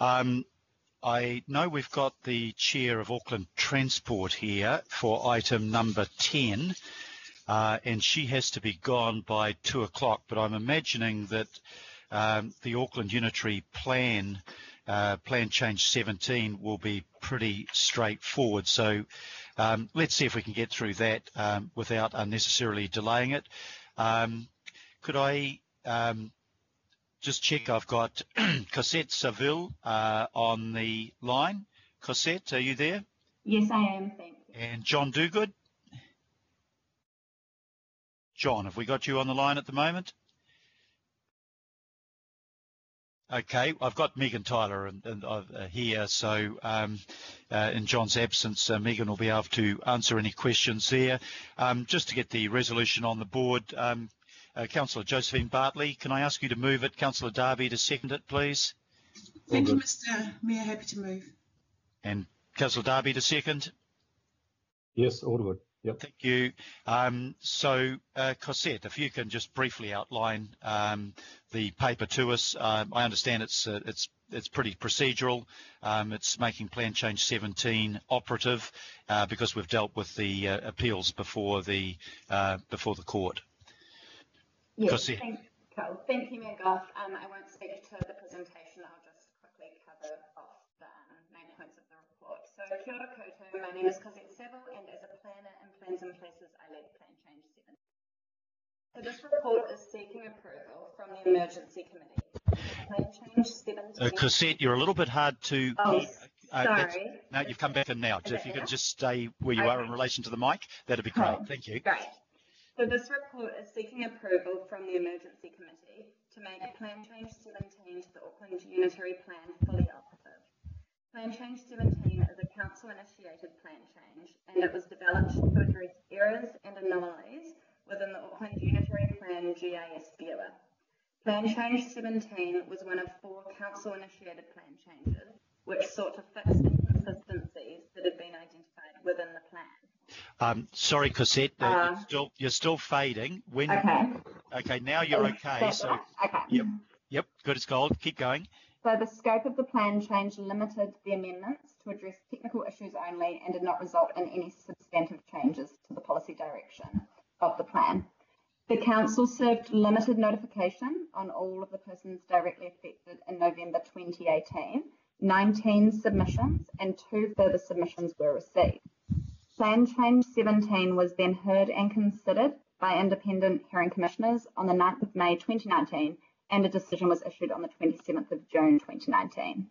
Um, I know we've got the chair of Auckland Transport here for item number 10, uh, and she has to be gone by two o'clock, but I'm imagining that um, the Auckland Unitary Plan, uh, Plan Change 17, will be pretty straightforward. So um, let's see if we can get through that um, without unnecessarily delaying it. Um, could I um, just check I've got Cosette Saville uh, on the line. Cosette, are you there? Yes, I am. Thank you. And John Duguid? John, have we got you on the line at the moment? Okay, I've got Megan Tyler and, and uh, here, so um, uh, in John's absence, uh, Megan will be able to answer any questions there. Um, just to get the resolution on the board, um, uh, Councillor Josephine Bartley, can I ask you to move it? Councillor Darby to second it, please. Thank you, Mr Mayor. Happy to move. And Councillor Darby to second. Yes, all good. Yep. Thank you. Um, so, uh, Cosette, if you can just briefly outline um, the paper to us. Um, I understand it's uh, it's it's pretty procedural. Um, it's making Plan Change 17 operative uh, because we've dealt with the uh, appeals before the uh, before the court. Yes, thank, cool. thank you, Mayor Goff. Um, I won't speak to the presentation. I'll just quickly cover off the um, main points of the report. So, kia ora koutou. My name is Cosette Saville, and as a planner in Plans and Places, I lead Plan Change 17. So this report is seeking approval from the Emergency Committee. Plan Change 17. Uh, Cosette, you're a little bit hard to Oh. Uh, sorry. No, you've come back in now. Is If you could better? just stay where you are in relation to the mic, that'd be Cool. great. Thank you. Great. So this report is seeking approval from the Emergency Committee to make Plan Change 17 to the Auckland Unitary Plan fully operative. Plan Change 17 is a council-initiated plan change and it was developed to address errors and anomalies within the Auckland Unitary Plan GIS viewer. Plan Change 17 was one of four council-initiated plan changes which sought to fix inconsistencies that had been identified within the plan. Um, sorry, Cosette, uh, you're still you're still fading. When Okay. okay, now you're okay. So? Okay. Yep. yep, good as gold. Keep going. So the scope of the plan change limited the amendments to address technical issues only and did not result in any substantive changes to the policy direction of the plan. The council served limited notification on all of the persons directly affected in November 2018. 19 submissions and two further submissions were received. Plan change 17 was then heard and considered by independent hearing commissioners on the 9th of May 2019 and a decision was issued on the 27th of June 2019.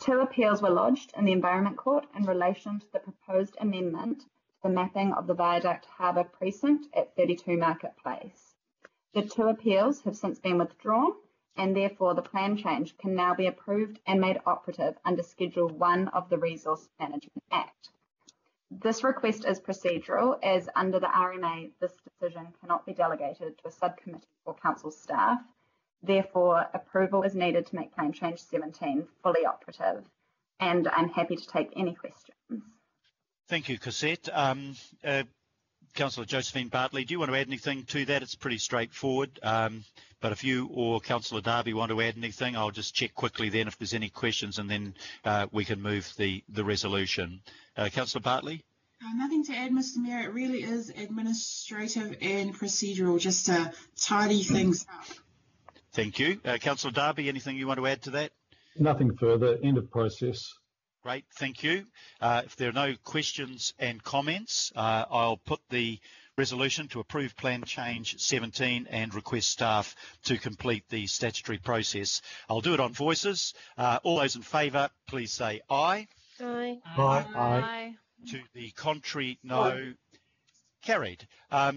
Two appeals were lodged in the Environment Court in relation to the proposed amendment to the mapping of the Viaduct Harbour Precinct at 32 Market Place. The two appeals have since been withdrawn and therefore the plan change can now be approved and made operative under Schedule 1 of the Resource Management Act. This request is procedural as under the RMA this decision cannot be delegated to a subcommittee or council staff. Therefore, approval is needed to make Plan Change 17 fully operative and I'm happy to take any questions. Thank you, Cosette. Um, uh, Councillor Josephine Bartley, do you want to add anything to that? It's pretty straightforward. Um, but if you or Councillor Darby want to add anything, I'll just check quickly then if there's any questions and then uh, we can move the, the resolution. Uh, Councillor Bartley? Uh, nothing to add, Mr Mayor. It really is administrative and procedural, just to tidy things up. Thank you. Uh, Councillor Darby, anything you want to add to that? Nothing further. End of process. Great, thank you. Uh, if there are no questions and comments, uh, I'll put the resolution to approve Plan Change 17 and request staff to complete the statutory process. I'll do it on voices. Uh, all those in favour, please say aye. Aye. Aye. Aye. To the contrary, no. Carried. Um,